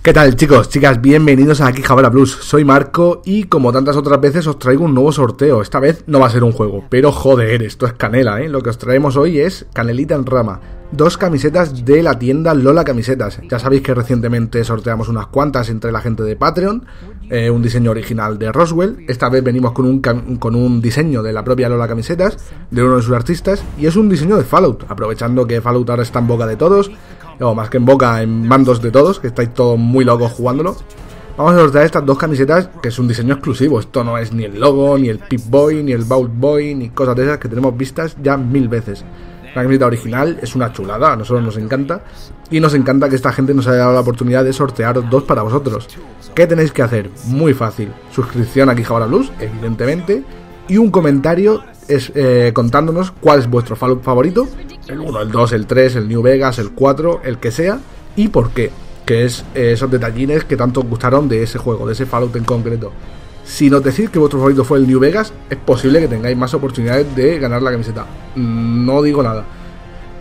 ¿Qué tal chicos, chicas? Bienvenidos a Aquí Jabala Plus. Soy Marco y como tantas otras veces os traigo un nuevo sorteo. Esta vez no va a ser un juego, pero joder, esto es canela, ¿eh? Lo que os traemos hoy es canelita en rama. Dos camisetas de la tienda Lola Camisetas. Ya sabéis que recientemente sorteamos unas cuantas entre la gente de Patreon. Eh, un diseño original de Roswell. Esta vez venimos con un, con un diseño de la propia Lola Camisetas, de uno de sus artistas. Y es un diseño de Fallout, aprovechando que Fallout ahora está en boca de todos o más que en boca, en mandos de todos, que estáis todos muy locos jugándolo. Vamos a sortear estas dos camisetas, que es un diseño exclusivo. Esto no es ni el logo, ni el Pip Boy, ni el Vault Boy, ni cosas de esas que tenemos vistas ya mil veces. La camiseta original es una chulada, a nosotros nos encanta. Y nos encanta que esta gente nos haya dado la oportunidad de sortear dos para vosotros. ¿Qué tenéis que hacer? Muy fácil. Suscripción aquí Jabara Blues, evidentemente. Y un comentario es, eh, contándonos cuál es vuestro favorito, el 1, el 2, el 3, el New Vegas, el 4, el que sea, y por qué, que es esos detallines que tanto os gustaron de ese juego, de ese Fallout en concreto. Si nos decís que vuestro favorito fue el New Vegas, es posible que tengáis más oportunidades de ganar la camiseta. No digo nada.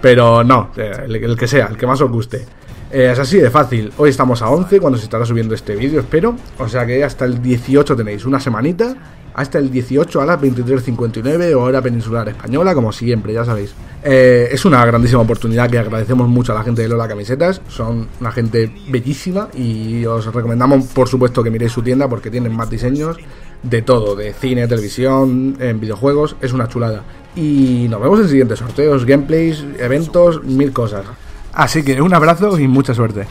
Pero no, eh, el, que sea, el que más os guste. Es así de fácil. Hoy estamos a 11 cuando se estará subiendo este vídeo, espero. O sea que hasta el 18 tenéis una semanita hasta el 18 a las 23.59 hora peninsular española, como siempre, ya sabéis. Eh, es una grandísima oportunidad que agradecemos mucho a la gente de Lola Camisetas, son una gente bellísima y os recomendamos por supuesto que miréis su tienda porque tienen más diseños de todo, de cine, televisión, en videojuegos, es una chulada. Y nos vemos en siguientes sorteos, gameplays, eventos, mil cosas. Así que un abrazo y mucha suerte.